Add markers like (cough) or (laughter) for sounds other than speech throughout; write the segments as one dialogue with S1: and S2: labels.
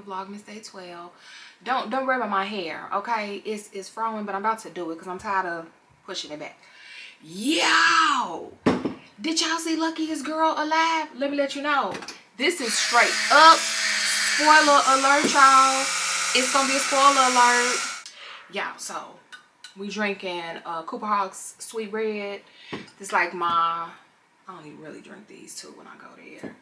S1: to Vlogmas Day 12. Don't don't worry about my hair, okay? It's it's flowing, but I'm about to do it because I'm tired of pushing it back. Yo! Did y'all see Luckiest Girl Alive? Let me let you know. This is straight up spoiler alert, y'all. It's gonna be a spoiler alert. Y'all, so we drinking uh, Cooper's Hawk Sweet Red. This like my, I don't even really drink these two when I go there.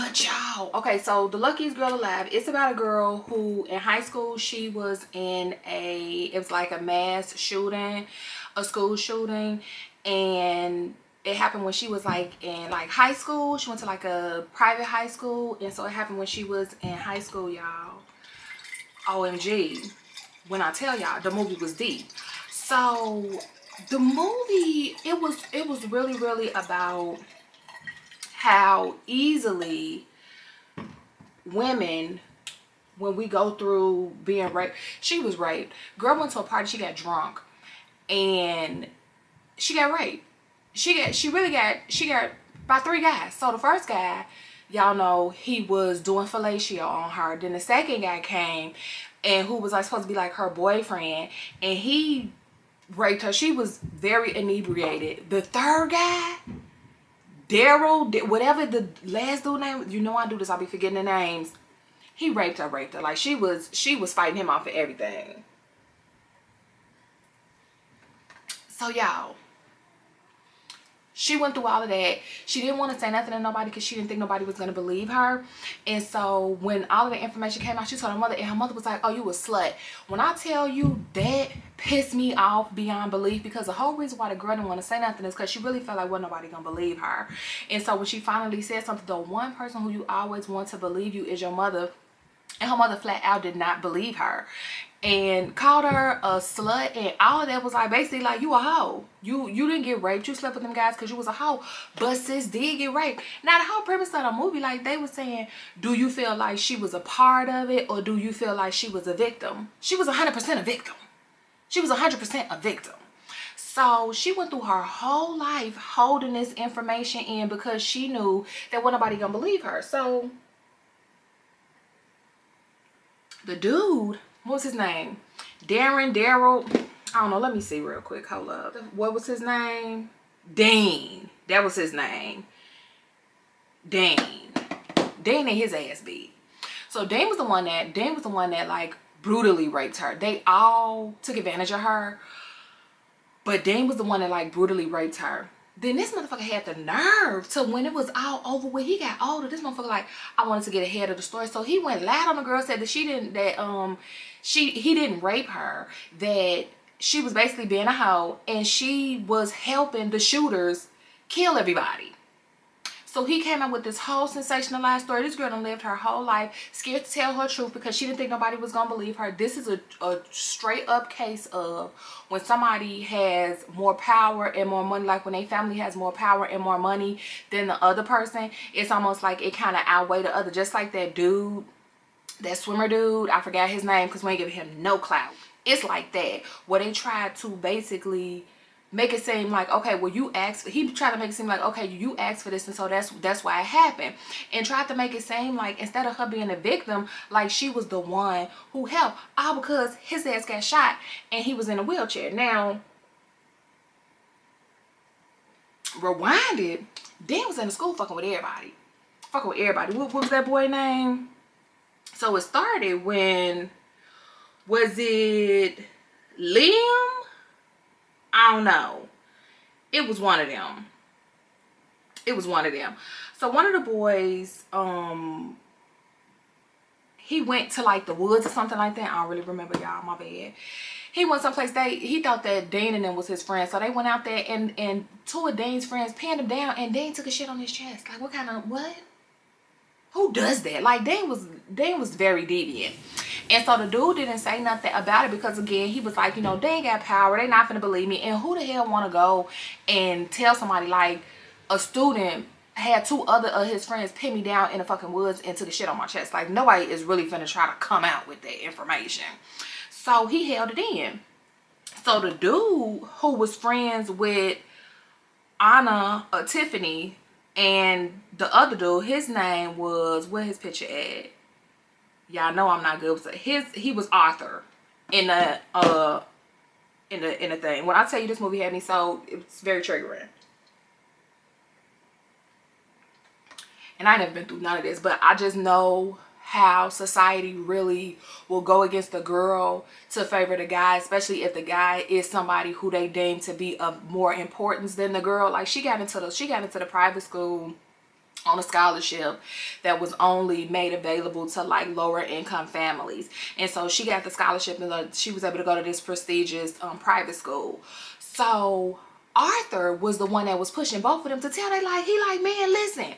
S1: But y'all, okay, so the luckiest girl alive, it's about a girl who in high school, she was in a, it was like a mass shooting, a school shooting, and it happened when she was like in like high school. She went to like a private high school, and so it happened when she was in high school, y'all. OMG, when I tell y'all, the movie was deep. So the movie, it was, it was really, really about how easily women when we go through being raped she was raped. Girl went to a party she got drunk and she got raped. She got she really got she got by three guys. So the first guy y'all know he was doing fellatio on her. Then the second guy came and who was like supposed to be like her boyfriend and he raped her. She was very inebriated. The third guy Daryl, whatever the last dude name, you know I do this, I'll be forgetting the names. He raped her, raped her. Like she was, she was fighting him off for everything. So y'all, she went through all of that. She didn't want to say nothing to nobody because she didn't think nobody was going to believe her. And so when all of the information came out, she told her mother and her mother was like, oh, you a slut. When I tell you that pissed me off beyond belief because the whole reason why the girl didn't want to say nothing is because she really felt like, well, nobody going to believe her. And so when she finally said something, the one person who you always want to believe you is your mother. And her mother flat out did not believe her and called her a slut and all that was like basically like you a hoe. You you didn't get raped. You slept with them guys because you was a hoe. But sis did get raped. Now the whole premise of the movie like they were saying do you feel like she was a part of it or do you feel like she was a victim? She was 100 percent a victim. She was 100 percent a victim. So she went through her whole life holding this information in because she knew that wasn't nobody gonna believe her. So the dude what was his name? Darren, Daryl, I don't know. Let me see real quick. Hold up. What was his name? Dean. That was his name. Dean. Dean and his ass beat. So Dean was the one that, Dean was the one that like brutally raped her. They all took advantage of her. But Dean was the one that like brutally raped her. Then this motherfucker had the nerve to when it was all over when he got older, this motherfucker like, I wanted to get ahead of the story. So he went loud on the girl, said that she didn't, that um, she, he didn't rape her, that she was basically being a hoe and she was helping the shooters kill everybody. So he came out with this whole sensationalized story. This girl done lived her whole life scared to tell her truth because she didn't think nobody was going to believe her. This is a, a straight up case of when somebody has more power and more money, like when a family has more power and more money than the other person, it's almost like it kind of outweigh the other. Just like that dude, that swimmer dude, I forgot his name because we ain't giving him no clout. It's like that, where they tried to basically make it seem like okay well you asked he tried to make it seem like okay you asked for this and so that's that's why it happened. And tried to make it seem like instead of her being a victim like she was the one who helped all because his ass got shot and he was in a wheelchair. Now rewinded Dan was in the school fucking with everybody. Fucking with everybody. What, what was that boy name? So it started when was it Liam I don't know. It was one of them. It was one of them. So one of the boys, um, he went to like the woods or something like that. I don't really remember y'all, my bad. He went someplace, they, he thought that Dean and them was his friend. So they went out there and, and two of Dane's friends pinned him down and Dane took a shit on his chest. Like what kind of, what? Who does that? Like Dane was, Dane was very deviant. And so the dude didn't say nothing about it because again, he was like, you know, they ain't got power. They not gonna believe me. And who the hell want to go and tell somebody like a student had two other of his friends pin me down in the fucking woods and took a shit on my chest. Like nobody is really finna try to come out with that information. So he held it in. So the dude who was friends with Anna uh, Tiffany and the other dude, his name was, where his picture at? Y'all know I'm not good. So his he was Arthur in the uh in the in the thing. When I tell you this movie had me so it's very triggering. And I never been through none of this, but I just know how society really will go against the girl to favor the guy, especially if the guy is somebody who they deem to be of more importance than the girl. Like she got into the she got into the private school on a scholarship that was only made available to like lower income families. And so she got the scholarship and she was able to go to this prestigious um, private school. So arthur was the one that was pushing both of them to tell they like he like man listen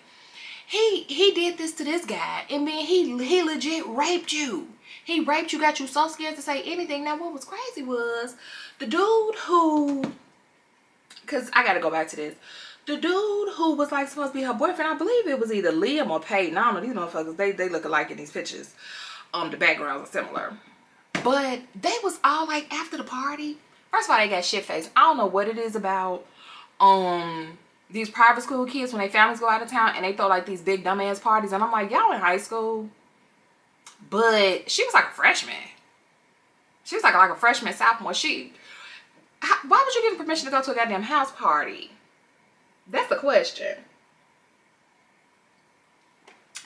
S1: he he did this to this guy and then he he legit raped you. He raped you got you so scared to say anything. Now what was crazy was the dude who because i gotta go back to this the dude who was like supposed to be her boyfriend, I believe it was either Liam or Peyton. I don't know, these motherfuckers, they, they look alike in these pictures. Um, the backgrounds are similar. But they was all like after the party. First of all, they got shit faced. I don't know what it is about um these private school kids when they families go out of town and they throw like these big dumbass parties. And I'm like, y'all in high school. But she was like a freshman. She was like, like a freshman, sophomore. She, how, why would you give permission to go to a goddamn house party? That's the question.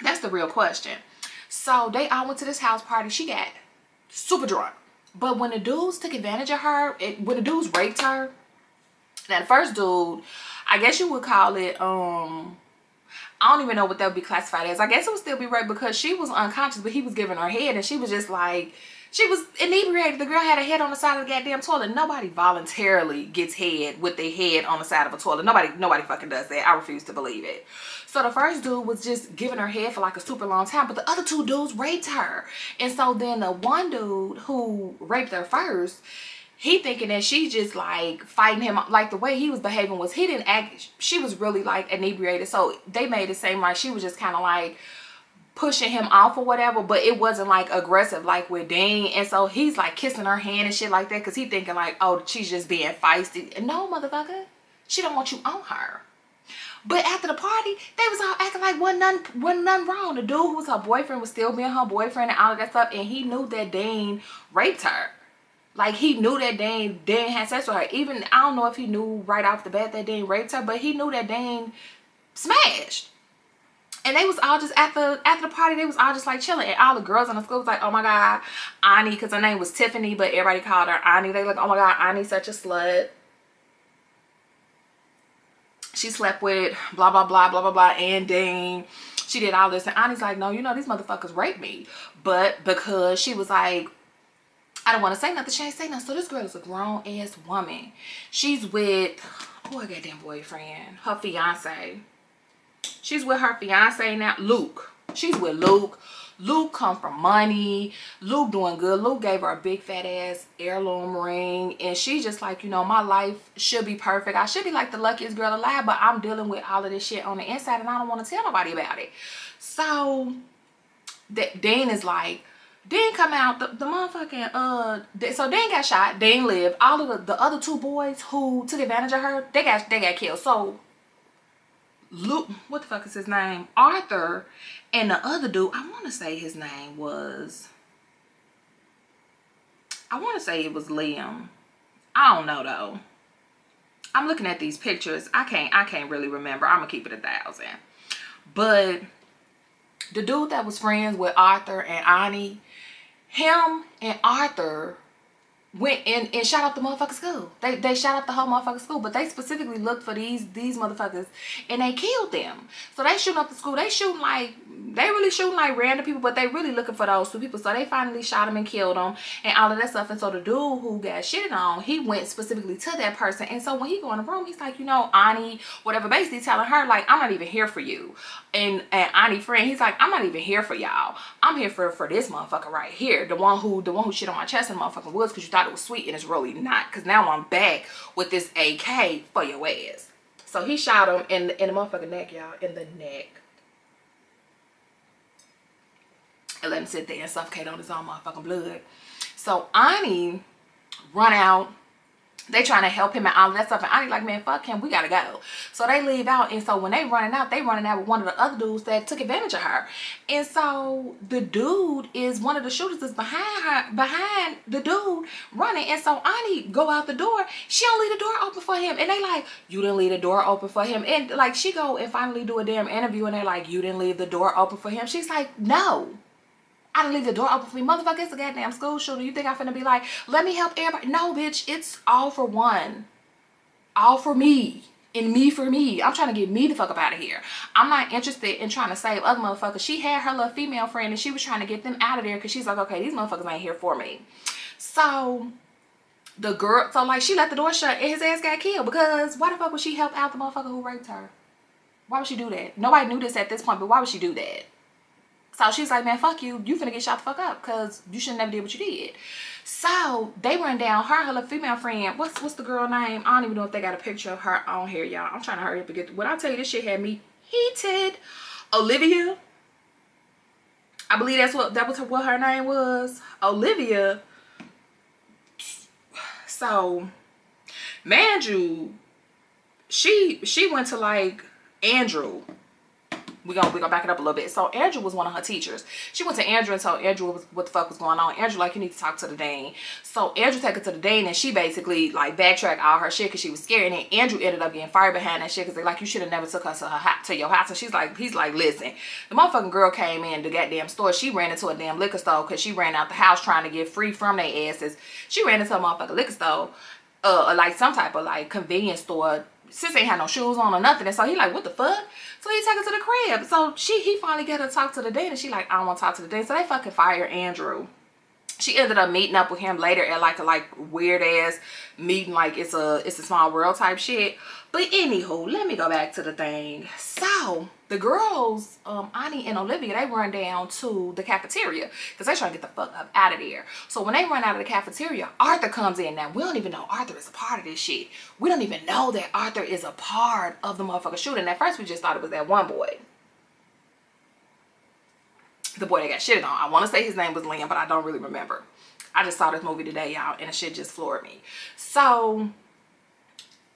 S1: That's the real question. So they all went to this house party. She got super drunk. But when the dudes took advantage of her, it, when the dudes raped her, that first dude, I guess you would call it, um, I don't even know what that would be classified as. I guess it would still be rape because she was unconscious, but he was giving her head and she was just like, she was inebriated. The girl had a head on the side of the goddamn toilet. Nobody voluntarily gets head with their head on the side of a toilet. Nobody, nobody fucking does that. I refuse to believe it. So the first dude was just giving her head for like a super long time, but the other two dudes raped her. And so then the one dude who raped her first, he thinking that she just like fighting him like the way he was behaving was he didn't act she was really like inebriated so they made it seem like she was just kind of like pushing him off or whatever but it wasn't like aggressive like with Dean and so he's like kissing her hand and shit like that because he thinking like oh she's just being feisty. No motherfucker. She don't want you on her. But after the party they was all acting like wasn't none wasn't nothing wrong. The dude who was her boyfriend was still being her boyfriend and all of that stuff and he knew that Dean raped her. Like he knew that Dane Dane had sex with her. Even I don't know if he knew right off the bat that Dane raped her, but he knew that Dane smashed and they was all just at the after the party they was all just like chilling and all the girls in the school was like oh my god Ani because her name was Tiffany but everybody called her Ani they like oh my god Ani's such a slut she slept with blah blah blah blah blah blah and Dane she did all this and Ani's like no you know these motherfuckers raped me but because she was like I don't want to say nothing. She ain't say nothing. So this girl is a grown ass woman. She's with, oh, I got damn boyfriend, her fiance. She's with her fiance now, Luke. She's with Luke. Luke come from money. Luke doing good. Luke gave her a big fat ass heirloom ring. And she's just like, you know, my life should be perfect. I should be like the luckiest girl alive. But I'm dealing with all of this shit on the inside. And I don't want to tell nobody about it. So, that Dane is like, Dean come out, the, the motherfucking, uh, so Dean got shot, Dean lived. All of the, the other two boys who took advantage of her, they got, they got killed. So Luke, what the fuck is his name? Arthur and the other dude, I want to say his name was, I want to say it was Liam. I don't know though. I'm looking at these pictures. I can't, I can't really remember. I'm gonna keep it a thousand. But the dude that was friends with Arthur and Ani, him and Arthur went and, and shot up the motherfucking school. They they shot up the whole motherfucking school, but they specifically looked for these these motherfuckers and they killed them. So they shooting up the school. They shooting like they really shooting like random people, but they really looking for those two people. So they finally shot them and killed them and all of that stuff. And so the dude who got shitted on, he went specifically to that person. And so when he go in the room, he's like, you know, Ani, whatever, basically telling her like, I'm not even here for you. And and Ani friend, he's like, I'm not even here for y'all. I'm here for for this motherfucker right here, the one who the one who shit on my chest in the motherfucking woods because you thought was sweet and it's really not. Because now I'm back with this AK for your ass. So he shot him in in the motherfucking neck, y'all, in the neck. and let him sit there and suffocate on his own motherfucking blood. So Ani run out they trying to help him and all that stuff. And I like, man, fuck him. We gotta go. So they leave out. And so when they running out, they running out with one of the other dudes that took advantage of her. And so the dude is one of the shooters that's behind her, behind the dude running. And so Ani go out the door. She don't leave the door open for him. And they like, you didn't leave the door open for him. And like she go and finally do a damn interview and they're like, you didn't leave the door open for him. She's like, no. I didn't leave the door open for me. Motherfucker, it's a goddamn school shooter. You think I'm finna be like, let me help everybody? No, bitch. It's all for one. All for me. And me for me. I'm trying to get me the fuck up out of here. I'm not interested in trying to save other motherfuckers. She had her little female friend and she was trying to get them out of there because she's like, okay, these motherfuckers ain't here for me. So the girl, so like she let the door shut and his ass got killed because why the fuck would she help out the motherfucker who raped her? Why would she do that? Nobody knew this at this point, but why would she do that? So she's like, man, fuck you. You finna get shot the fuck up because you should never did what you did. So they run down her, her little female friend. What's what's the girl name? I don't even know if they got a picture of her on here, y'all. I'm trying to hurry up and get. When I tell you this shit had me heated. Olivia. I believe that's what that was her, what her name was. Olivia. So, Manju, she she went to like Andrew we're gonna we're gonna back it up a little bit. So Andrew was one of her teachers. She went to Andrew and told Andrew what, the fuck was going on. Andrew like you need to talk to the dean. So Andrew took her to the dean and she basically like backtracked all her shit because she was scared. And then Andrew ended up getting fired behind that shit because they like you should have never took her to her to your house. So she's like he's like listen, the motherfucking girl came in the goddamn store. She ran into a damn liquor store because she ran out the house trying to get free from their asses. She ran into a motherfucking liquor store, uh, like some type of like convenience store sis ain't had no shoes on or nothing. And so he like, what the fuck? So he take her to the crib. So she he finally get her to talk to the dean and she like, I don't want to talk to the dean. So they fucking fire Andrew. She ended up meeting up with him later at like a like weird ass meeting, like it's a it's a small world type shit. But anywho, let me go back to the thing. So the girls, um, Ani and Olivia, they run down to the cafeteria because they trying to get the fuck up out of there. So when they run out of the cafeteria, Arthur comes in. Now, we don't even know Arthur is a part of this shit. We don't even know that Arthur is a part of the motherfucker shooting. At first, we just thought it was that one boy. The boy that got shitted on. I want to say his name was Liam, but I don't really remember. I just saw this movie today, y'all, and the shit just floored me. So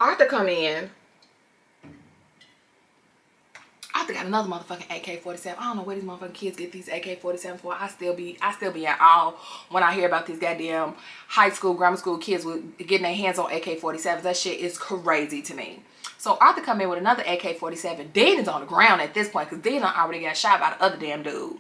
S1: Arthur come in. Arthur got another motherfucking AK-47. I don't know where these motherfucking kids get these AK-47s for. I still be, I still be at all when I hear about these goddamn high school, grammar school kids with getting their hands on AK-47s. That shit is crazy to me. So Arthur come in with another AK-47. Dean is on the ground at this point because Dean already got shot by the other damn dude.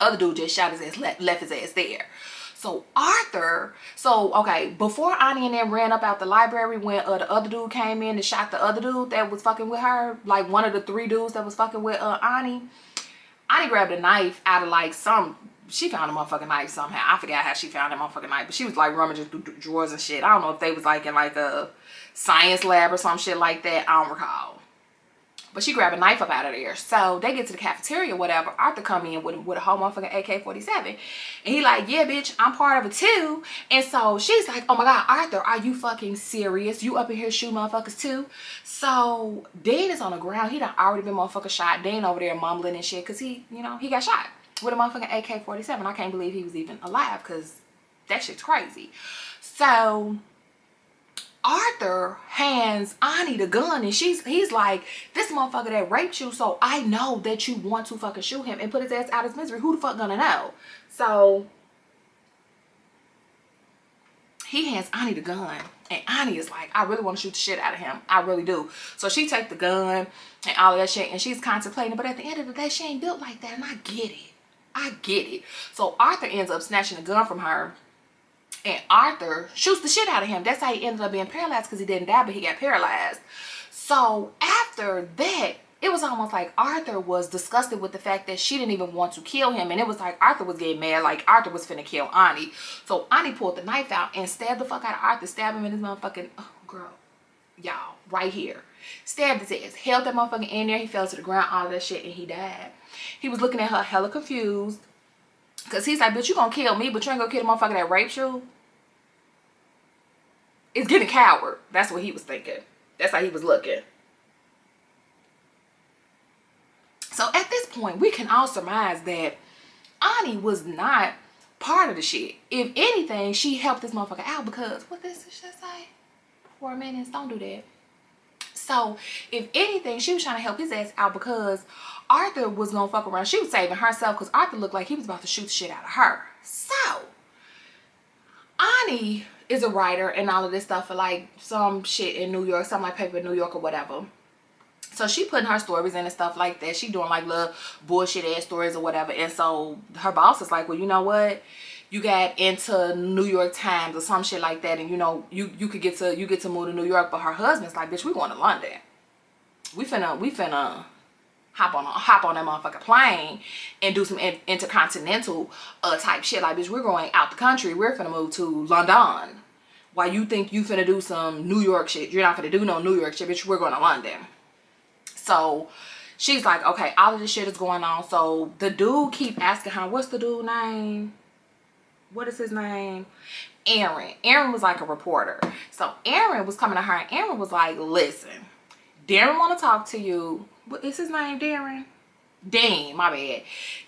S1: Other dude just shot his ass, left, left his ass there. So Arthur, so okay, before Ani and them ran up out the library when uh, the other dude came in and shot the other dude that was fucking with her, like one of the three dudes that was fucking with uh, Ani, Ani grabbed a knife out of like some, she found a motherfucking knife somehow. I forgot how she found that motherfucking knife, but she was like rummaging through drawers and shit. I don't know if they was like in like a science lab or some shit like that. I don't recall. But she grabbed a knife up out of there. So they get to the cafeteria whatever. Arthur come in with, with a whole motherfucking AK-47. And he like, yeah, bitch, I'm part of it too. And so she's like, oh my God, Arthur, are you fucking serious? You up in here shooting motherfuckers too? So Dean is on the ground. He done already been motherfucker shot. Dean over there mumbling and shit because he, you know, he got shot with a motherfucking AK-47. I can't believe he was even alive because that shit's crazy. So Arthur hands Ani the gun and she's he's like, this motherfucker that raped you, so I know that you want to fucking shoot him and put his ass out of his misery. Who the fuck gonna know? So he hands Ani the gun and Ani is like, I really want to shoot the shit out of him. I really do. So she take the gun and all of that shit and she's contemplating. But at the end of the day, she ain't built like that and I get it. I get it. So Arthur ends up snatching the gun from her and Arthur shoots the shit out of him. That's how he ended up being paralyzed because he didn't die, but he got paralyzed. So after that, it was almost like Arthur was disgusted with the fact that she didn't even want to kill him. And it was like Arthur was getting mad, like Arthur was finna kill Ani. So Ani pulled the knife out and stabbed the fuck out of Arthur, stabbed him in his motherfucking, oh, girl, y'all, right here. Stabbed his ass, held that motherfucker in there. He fell to the ground, all of that shit, and he died. He was looking at her hella confused. Because he's like, bitch, you gonna kill me, but you ain't gonna kill the motherfucker that raped you? It's getting coward. That's what he was thinking. That's how he was looking. So at this point, we can all surmise that Ani was not part of the shit. If anything, she helped this motherfucker out because, what this shit say? Poor menace, don't do that. So, if anything, she was trying to help his ass out because Arthur was gonna fuck around. She was saving herself because Arthur looked like he was about to shoot the shit out of her. So, Ani is a writer and all of this stuff for like some shit in New York, something like paper in New York or whatever. So she putting her stories in and stuff like that. She doing like little bullshit ass stories or whatever. And so her boss is like, well, you know what? You got into New York Times or some shit like that. And you know, you, you could get to, you get to move to New York. But her husband's like, bitch, we going to London. We finna, we finna hop on, hop on that motherfucking plane and do some in, intercontinental uh, type shit. Like, bitch, we're going out the country. We're finna move to London. Why you think you finna do some New York shit? You're not finna do no New York shit, bitch. We're going to London. So she's like, okay, all of this shit is going on. So the dude keep asking her, what's the dude name? What is his name? Aaron. Aaron was like a reporter. So Aaron was coming to her and Aaron was like, listen, Darren want to talk to you. What is his name, Darren? Dane, my bad.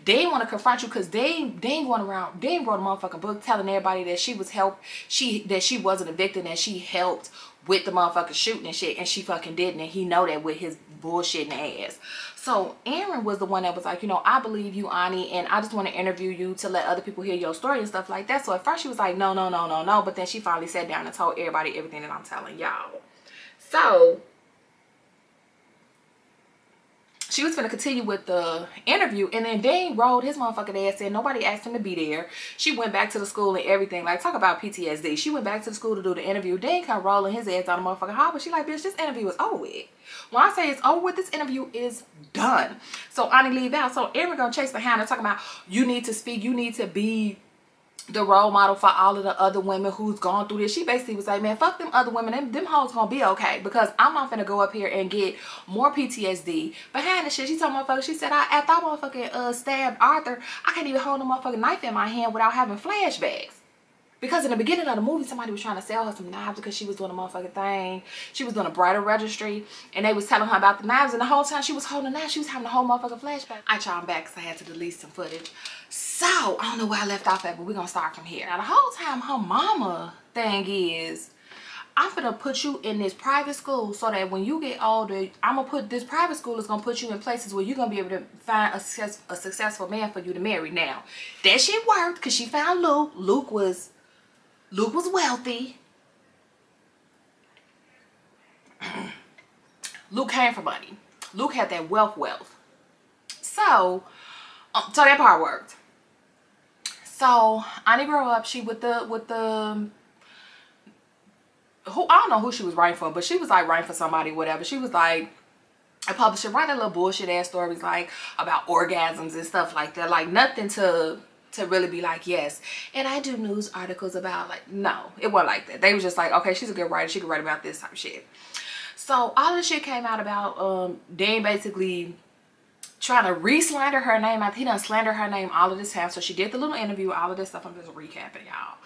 S1: Dane want to confront you because Dane, Dane going around, Dane wrote a motherfucking book telling everybody that she was helped, she that she wasn't a victim, that she helped with the motherfucking shooting and shit, and she fucking didn't, and he know that with his bullshitting ass. So Aaron was the one that was like, you know, I believe you, Ani, and I just want to interview you to let other people hear your story and stuff like that. So at first she was like, no, no, no, no, no. But then she finally sat down and told everybody everything that I'm telling y'all. So she was gonna continue with the interview and then Dane rolled his motherfucking ass in. Nobody asked him to be there. She went back to the school and everything. Like talk about PTSD. She went back to the school to do the interview. Dane of rolling his ass on the motherfucking but she like, bitch, this interview is over with. When I say it's over with, this interview is done. So Ani leave out. So Aaron gonna chase behind her talking about you need to speak, you need to be the role model for all of the other women who's gone through this. She basically was like, man, fuck them other women. Them, them hoes gonna be okay because I'm not gonna go up here and get more PTSD. Behind the shit, she told motherfucker, she said, I, after I motherfucking uh, stabbed Arthur, I can't even hold a motherfucking knife in my hand without having flashbacks. Because in the beginning of the movie, somebody was trying to sell her some knives because she was doing a motherfucking thing. She was doing a bridal registry. And they was telling her about the knives. And the whole time she was holding knife, she was having a whole motherfucking flashback. I tried back because I had to delete some footage. So, I don't know where I left off at, but we're going to start from here. Now, the whole time her mama thing is, I'm gonna put you in this private school so that when you get older, I'm gonna put this private school is gonna put you in places where you're gonna be able to find a, success, a successful man for you to marry. Now, that shit worked because she found Luke. Luke was Luke was wealthy. (clears throat) Luke came for money. Luke had that wealth wealth. So, um, so that part worked. So Ani grew up. She with the with the who I don't know who she was writing for, but she was like writing for somebody, whatever. She was like a publisher writing little bullshit ass stories like about orgasms and stuff like that. Like nothing to to really be like, yes. And I do news articles about like, no, it wasn't like that. They was just like, okay, she's a good writer. She can write about this type of shit. So all this shit came out about um Dane basically trying to re-slander her name. He done slander her name all of this time. So she did the little interview, all of this stuff. I'm just recapping y'all.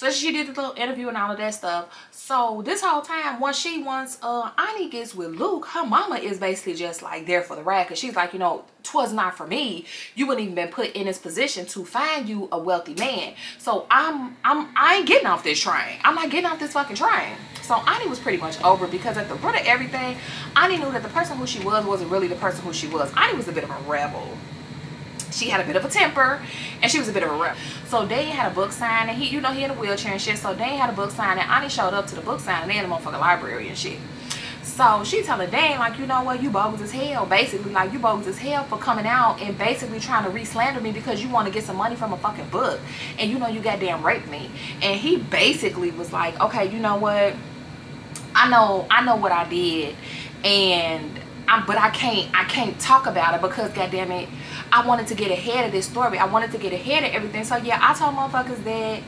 S1: So she did the little interview and all of that stuff. So this whole time, once she once uh Ani gets with Luke, her mama is basically just like there for the ride. Cause she's like, you know, twas not for me. You wouldn't even been put in this position to find you a wealthy man. So I'm I'm I ain't getting off this train. I'm not getting off this fucking train. So Ani was pretty much over because at the root of everything, Ani knew that the person who she was wasn't really the person who she was. Ani was a bit of a rebel she had a bit of a temper and she was a bit of a rep. So Dane had a book sign and he, you know, he in a wheelchair and shit. So Dane had a book sign and Ani showed up to the book sign and they in the motherfucking library and shit. So she telling Dane like, you know what, you bogus as hell. Basically, like you bogus as hell for coming out and basically trying to re-slander me because you want to get some money from a fucking book. And you know you goddamn raped me. And he basically was like, okay, you know what, I know, I know what I did. And I'm, but I can't, I can't talk about it because goddamn it, I wanted to get ahead of this story. I wanted to get ahead of everything. So yeah, I told motherfuckers that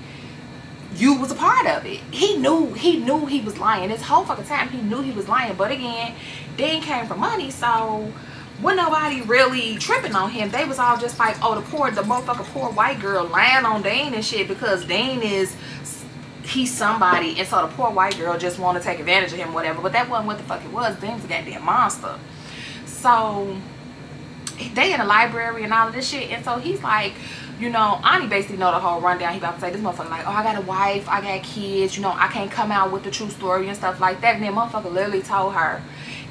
S1: you was a part of it. He knew he knew he was lying. This whole fucking time he knew he was lying. But again, Dane came for money, so when nobody really tripping on him, they was all just like, oh, the poor, the motherfucker poor white girl lying on Dane and shit because Dane is he's somebody and so the poor white girl just want to take advantage of him whatever but that wasn't what the fuck it was Dane's a goddamn monster so they in the library and all of this shit. And so he's like, you know, Ani basically know the whole rundown. He about to say this motherfucker like, oh, I got a wife, I got kids, you know, I can't come out with the true story and stuff like that. And then motherfucker literally told her,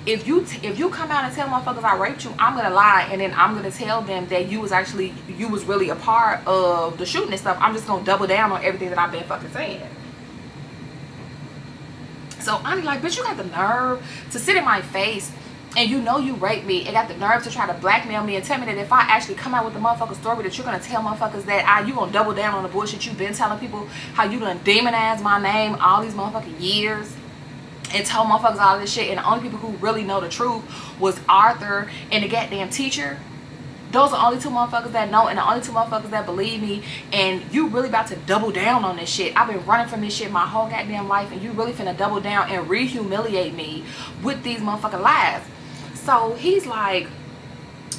S1: if you if you come out and tell motherfuckers I raped you, I'm gonna lie and then I'm gonna tell them that you was actually you was really a part of the shooting and stuff. I'm just gonna double down on everything that I've been fucking saying. So Ani like, bitch, you got the nerve to sit in my face and you know you raped me and got the nerve to try to blackmail me and tell me that if I actually come out with the motherfucker story that you're gonna tell motherfuckers that I you gonna double down on the bullshit you've been telling people how you done demonize my name all these motherfucking years and told motherfuckers all this shit and the only people who really know the truth was Arthur and the goddamn teacher? Those are only two motherfuckers that know and the only two motherfuckers that believe me and you really about to double down on this shit. I've been running from this shit my whole goddamn life and you really finna double down and re-humiliate me with these motherfucking lies so he's like,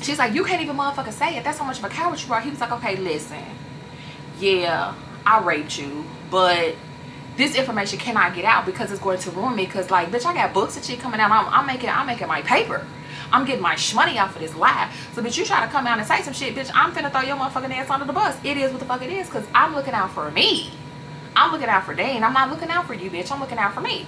S1: she's like, you can't even motherfucker say it. That's how much of a coward you are. He was like, okay, listen. Yeah, I raped you, but this information cannot get out because it's going to ruin me. Cause like, bitch, I got books and shit coming out. I'm, I'm making, I'm making my paper. I'm getting my money off of this lie. So, bitch, you try to come out and say some shit, bitch, I'm finna throw your motherfucking ass under the bus. It is what the fuck it is, cause I'm looking out for me. I'm looking out for Dane. I'm not looking out for you, bitch. I'm looking out for me.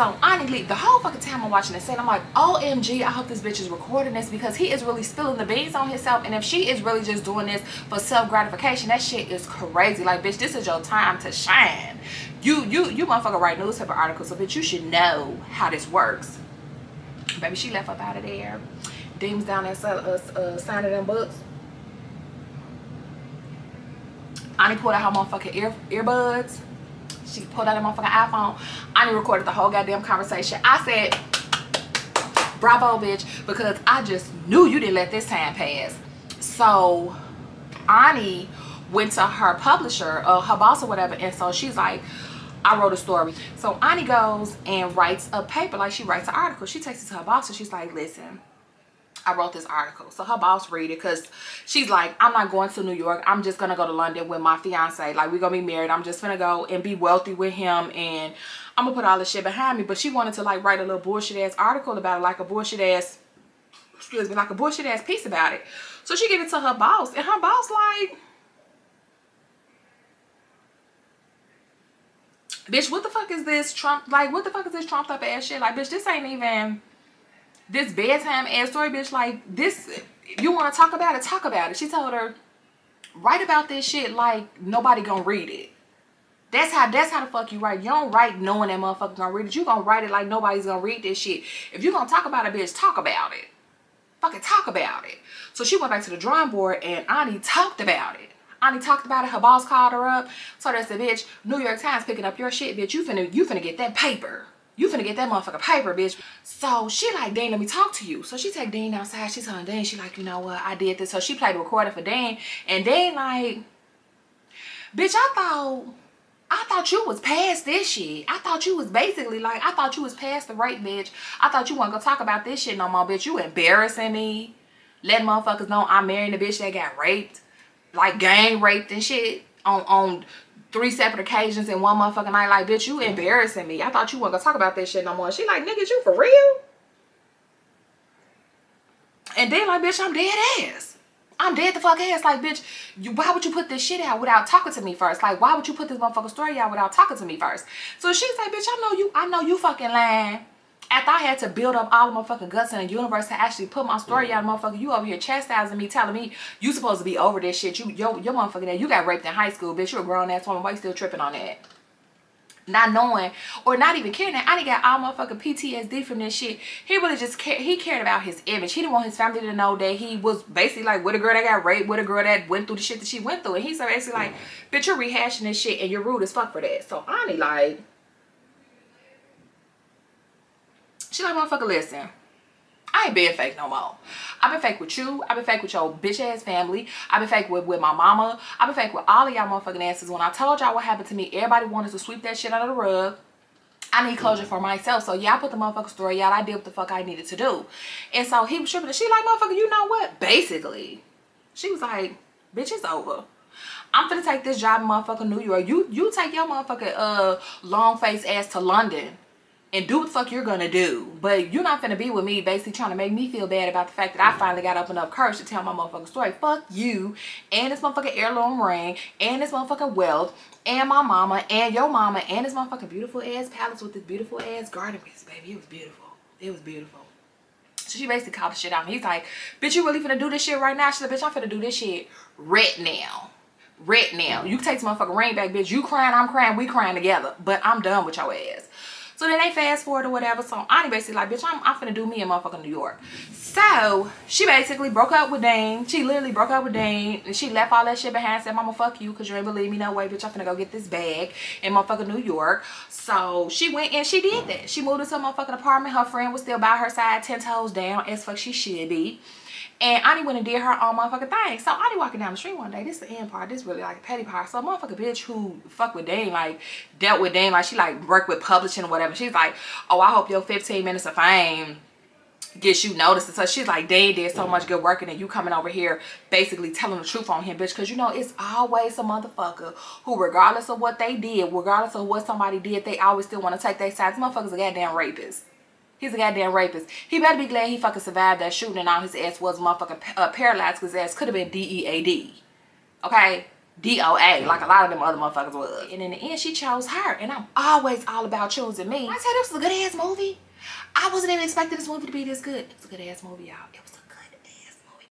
S1: So honestly, the whole fucking time I'm watching this scene, I'm like, OMG, I hope this bitch is recording this because he is really spilling the beans on himself. And if she is really just doing this for self-gratification, that shit is crazy. Like, bitch, this is your time to shine. You, you, you motherfucker write newspaper articles, so bitch, you should know how this works. Baby, she left up out of there. Deems down there uh, uh, signing them books. Ani pulled out her motherfucking ear, earbuds she pulled out a motherfucking iPhone. I didn't recorded the whole goddamn conversation. I said, bravo, bitch, because I just knew you didn't let this time pass. So Ani went to her publisher, uh, her boss or whatever, and so she's like, I wrote a story. So Ani goes and writes a paper, like she writes an article. She takes it to her boss and she's like, listen, I wrote this article. So her boss read it because she's like, I'm not going to New York. I'm just going to go to London with my fiance. Like, we're going to be married. I'm just going to go and be wealthy with him. And I'm going to put all this shit behind me. But she wanted to, like, write a little bullshit ass article about it. Like a bullshit ass, excuse me, like a bullshit ass piece about it. So she gave it to her boss. And her boss, like, bitch, what the fuck is this Trump? Like, what the fuck is this Trumped up ass shit? Like, bitch, this ain't even this bedtime ass story, bitch, like this, you want to talk about it, talk about it. She told her, write about this shit like nobody gonna read it. That's how that's how the fuck you write. You don't write knowing that motherfucker gonna read it. You gonna write it like nobody's gonna read this shit. If you gonna talk about it, bitch, talk about it. Fucking talk about it. So she went back to the drawing board and Ani talked about it. Ani talked about it. Her boss called her up. So that's the bitch. New York Times picking up your shit, bitch. You finna you finna get that paper you finna get that motherfucker paper, bitch. So she like, Dane, let me talk to you. So she take Dane outside. She telling Dane, she like, you know what, I did this. So she played the recorder for Dane. And Dane like, bitch, I thought, I thought you was past this shit. I thought you was basically like, I thought you was past the rape, bitch. I thought you wasn't gonna talk about this shit no more, bitch. You embarrassing me. Letting motherfuckers know I'm marrying a bitch that got raped. Like gang raped and shit on on three separate occasions in one motherfucking night. Like, bitch, you embarrassing me. I thought you weren't gonna talk about this shit no more. She like, niggas, you for real? And then like, bitch, I'm dead ass. I'm dead the fuck ass. Like, bitch, you, why would you put this shit out without talking to me first? Like, why would you put this motherfucking story out without talking to me first? So she's like, bitch, I know you, I know you fucking lying after I had to build up all of my fucking guts in the universe to actually put my story out, motherfucker, you over here chastising me, telling me you supposed to be over this shit. You, yo, your motherfucker, that you got raped in high school, bitch. You a grown ass woman. Why you still tripping on that? Not knowing or not even caring that I didn't got all motherfucking PTSD from this shit. He really just cared. He cared about his image. He didn't want his family to know that he was basically like with a girl that got raped, with a girl that went through the shit that she went through. And he's basically like, bitch, you're rehashing this shit and you're rude as fuck for that. So Ani like She like, motherfucker, listen. I ain't being fake no more. I've been fake with you. I've been fake with your bitch ass family. I've been fake with, with my mama. I've been fake with all of y'all motherfucking asses. When I told y'all what happened to me, everybody wanted to sweep that shit under the rug. I need closure for myself. So yeah, I put the motherfucker story out. I did what the fuck I needed to do. And so he was tripping. And She like, motherfucker, you know what? Basically, she was like, bitch, it's over. I'm gonna take this job in motherfucking New York. You you take your motherfucking uh long face ass to London and do what the fuck you're gonna do. But you're not gonna be with me basically trying to make me feel bad about the fact that I finally got up enough courage to tell my motherfucking story. Fuck you and this motherfucking heirloom ring and this motherfucking wealth and my mama and your mama and this motherfucking beautiful ass palace with this beautiful ass garden piece, baby. It was beautiful. It was beautiful. So she basically called the shit out. And he's like, bitch, you really finna do this shit right now? She's like, bitch, I'm finna do this shit right now. Right now. You take some motherfucking ring back, bitch. You crying, I'm crying, we crying together. But I'm done with your ass. So then they fast forward or whatever. So Ani basically like, bitch, I'm, I'm finna do me in motherfucking New York. So she basically broke up with Dane. She literally broke up with Dane. And she left all that shit behind said, mama, fuck you. Because you ain't believe me no way, bitch. I'm finna go get this bag in motherfucking New York. So she went and she did that. She moved into a motherfucking apartment. Her friend was still by her side, 10 toes down, as fuck she should be. And Ani went and did her own motherfucking thing. So Ani walking down the street one day. This is the end part. This is really like a petty part. So motherfucking bitch who fuck with Dane, like dealt with Dane, like she like worked with publishing or whatever. She's like, oh, I hope your 15 minutes of fame gets you noticed. So she's like, Dane did so much good work and then you coming over here basically telling the truth on him, bitch. Because you know, it's always a motherfucker who regardless of what they did, regardless of what somebody did, they always still want to take their sides. Motherfuckers a goddamn rapist. He's a goddamn rapist. He better be glad he fucking survived that shooting and all his ass was motherfucking uh, paralyzed because his ass could have been D-E-A-D. Okay? D-O-A, like a lot of them other motherfuckers was. And in the end, she chose her. And I'm always all about choosing me. I said this was a good ass movie. I wasn't even expecting this movie to be this good. It was a good ass movie, y'all. It was